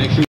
make sure